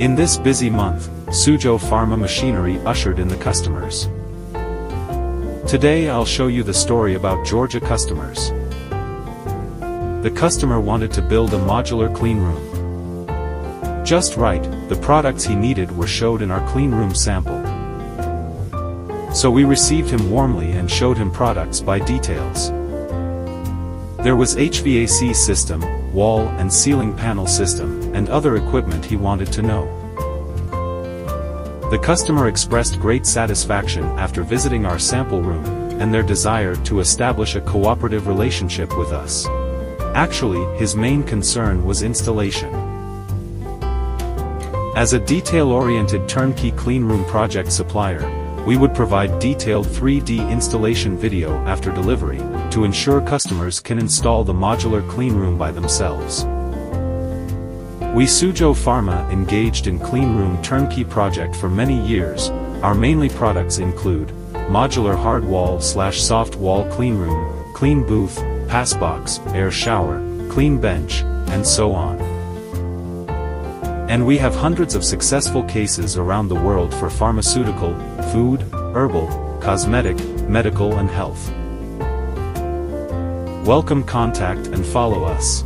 In this busy month, Suzhou Pharma Machinery ushered in the customers. Today I'll show you the story about Georgia customers. The customer wanted to build a modular cleanroom. Just right, the products he needed were showed in our cleanroom sample. So we received him warmly and showed him products by details. There was HVAC system, wall and ceiling panel system, and other equipment he wanted to know. The customer expressed great satisfaction after visiting our sample room, and their desire to establish a cooperative relationship with us. Actually, his main concern was installation. As a detail-oriented turnkey cleanroom project supplier, we would provide detailed 3D installation video after delivery, to ensure customers can install the modular cleanroom by themselves. We Suzhou Pharma engaged in cleanroom turnkey project for many years, our mainly products include, modular hard wall slash soft wall cleanroom, clean booth, passbox, air shower, clean bench, and so on. And we have hundreds of successful cases around the world for pharmaceutical, food, herbal, cosmetic, medical and health. Welcome contact and follow us.